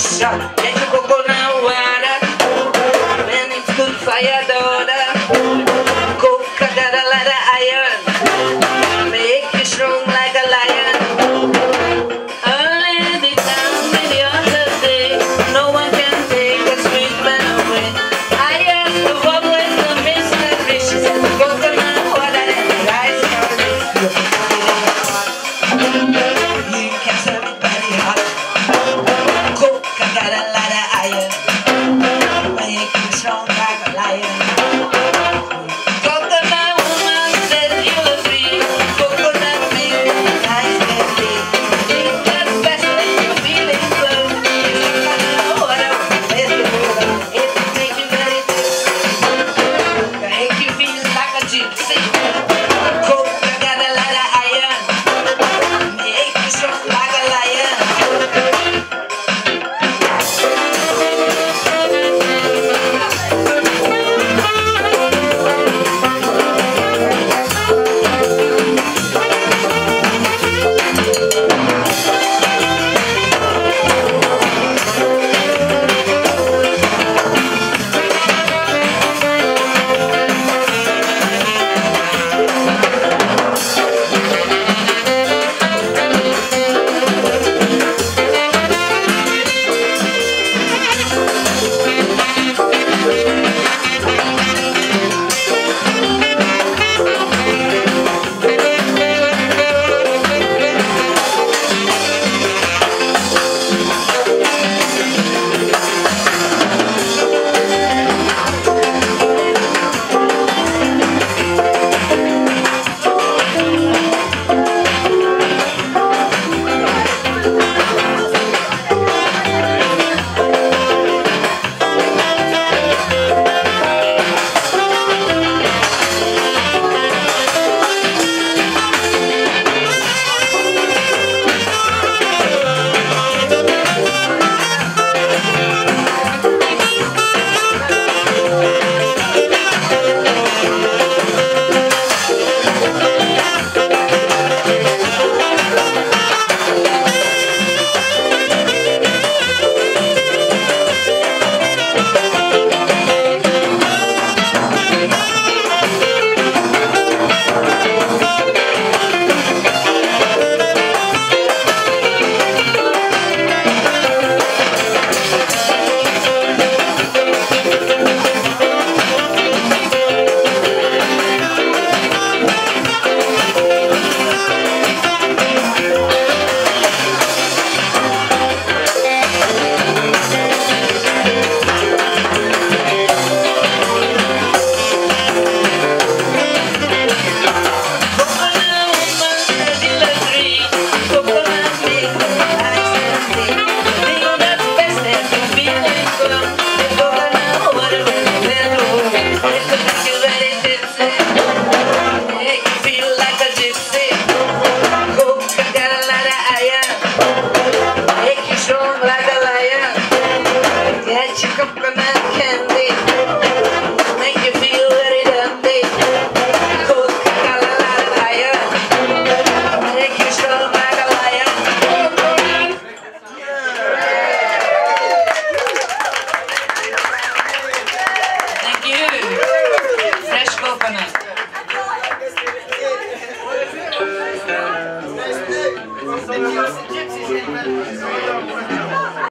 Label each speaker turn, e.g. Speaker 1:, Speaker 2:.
Speaker 1: shot.